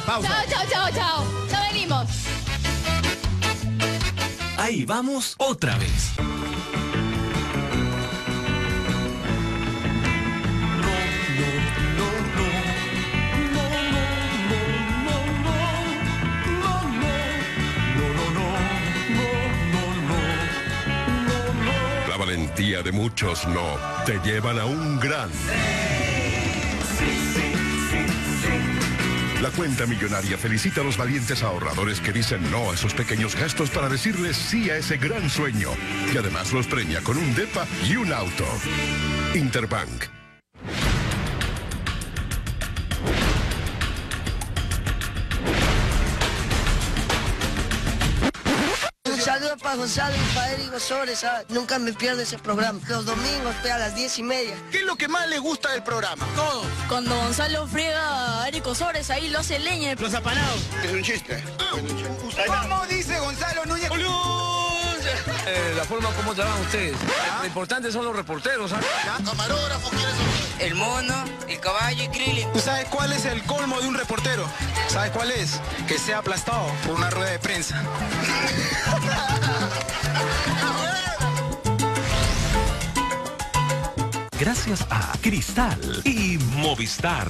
pausa. Chao, chao, chao, chao. Ya venimos. Ahí vamos otra vez. La valentía de muchos no te llevan a un gran. La cuenta millonaria felicita a los valientes ahorradores que dicen no a esos pequeños gastos para decirles sí a ese gran sueño, que además los premia con un DEPA y un auto. Interbank. Saludo para Gonzalo y para Eric Sores, ¿sabes? Nunca me pierdo ese programa. Los domingos, pues, a las diez y media. ¿Qué es lo que más le gusta del programa? Todo. Cuando Gonzalo friega a Eric Osores, ahí lo hace leña. Los apanados. Es un chiste. ¿Cómo dice Gonzalo Núñez? Eh, la forma como trabajan ustedes. Lo importante son los reporteros, ¿sabes? Camarógrafo, ¿quiénes son? El mono, ¿Tú sabes cuál es el colmo de un reportero? ¿Sabes cuál es? Que sea aplastado por una rueda de prensa. Gracias a Cristal y Movistar.